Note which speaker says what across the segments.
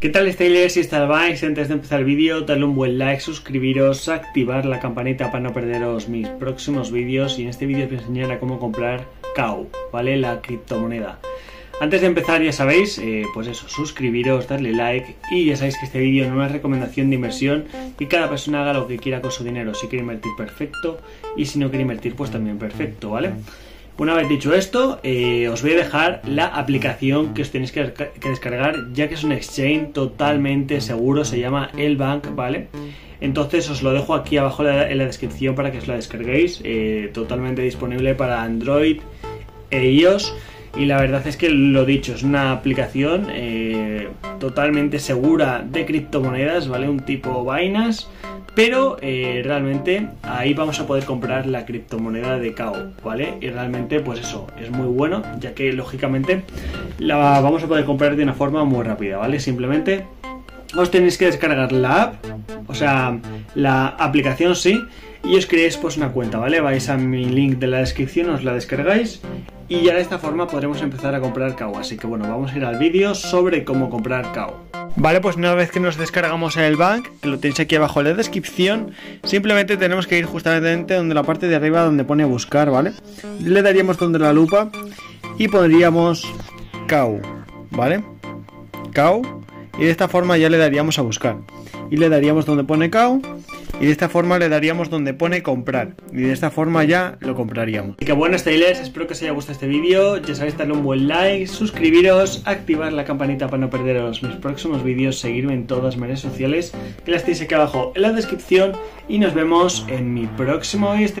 Speaker 1: ¿Qué tal estáis? Si estáis antes de empezar el vídeo, darle un buen like, suscribiros, activar la campanita para no perderos mis próximos vídeos y en este vídeo os voy a enseñar a cómo comprar CAU, ¿vale? La criptomoneda. Antes de empezar ya sabéis, eh, pues eso, suscribiros, darle like y ya sabéis que este vídeo no es recomendación de inversión y cada persona haga lo que quiera con su dinero, si quiere invertir perfecto y si no quiere invertir pues también perfecto, ¿vale? Una vez dicho esto, eh, os voy a dejar la aplicación que os tenéis que, descargar, ya que es un exchange totalmente seguro, se llama El Bank, ¿vale? Entonces os lo dejo aquí abajo en la descripción para que os la descarguéis, eh, totalmente disponible para Android e iOS. Y la verdad es que lo dicho, es una aplicación eh, totalmente segura de criptomonedas, ¿vale? Un tipo Binance pero eh, realmente ahí vamos a poder comprar la criptomoneda de KO, ¿vale? Y realmente, pues eso, es muy bueno, ya que lógicamente la vamos a poder comprar de una forma muy rápida, ¿vale? Simplemente os tenéis que descargar la app, o sea, la aplicación sí, y os creéis pues una cuenta, ¿vale? Vais a mi link de la descripción, os la descargáis y ya de esta forma podremos empezar a comprar KO. Así que bueno, vamos a ir al vídeo sobre cómo comprar KO. Vale, pues una vez que nos descargamos en el bank, que lo tenéis aquí abajo en la descripción, simplemente tenemos que ir justamente donde la parte de arriba donde pone buscar, ¿vale? Le daríamos donde la lupa y pondríamos cow, ¿vale? Cow y de esta forma ya le daríamos a buscar. Y le daríamos donde pone cow y de esta forma le daríamos donde pone comprar. Y de esta forma ya lo compraríamos. Y que buenas tailers, espero que os haya gustado este vídeo. Ya sabéis darle un buen like, suscribiros, activar la campanita para no perderos mis próximos vídeos, seguirme en todas mis redes sociales, que las tenéis aquí abajo en la descripción. Y nos vemos en mi próximo vídeo.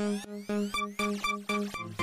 Speaker 2: Thank you.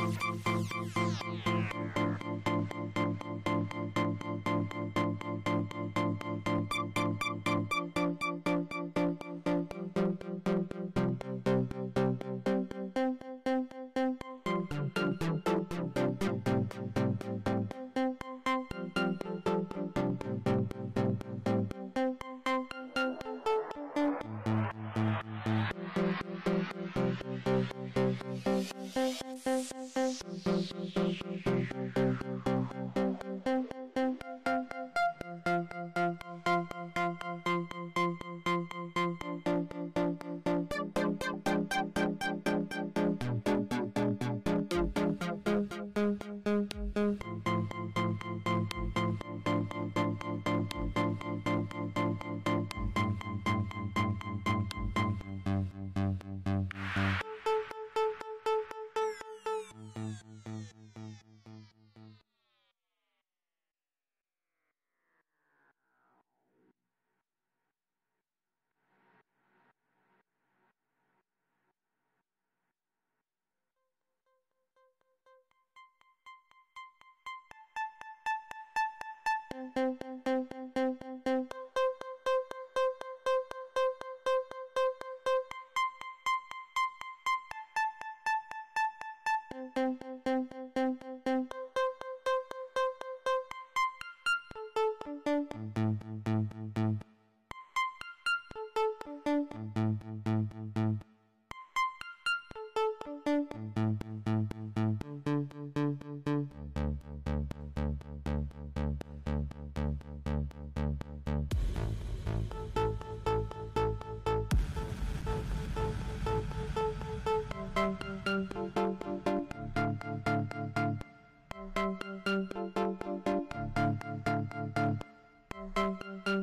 Speaker 1: Música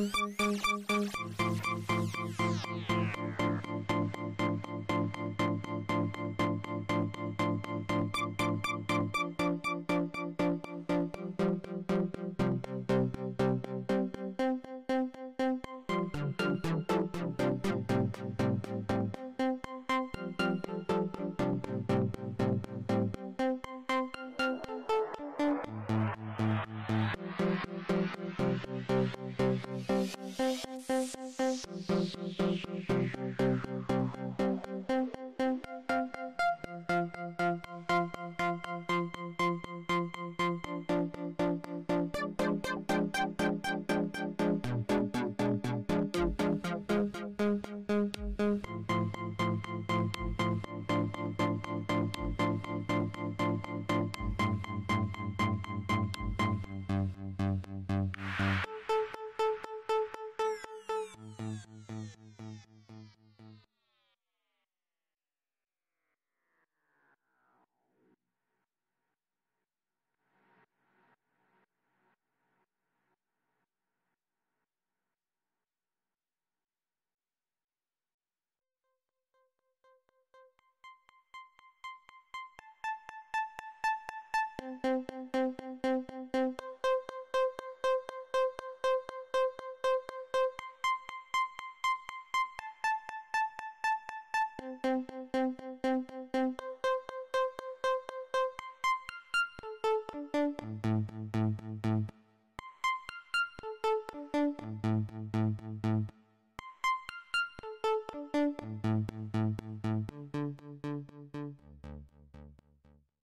Speaker 1: Thank you. thank you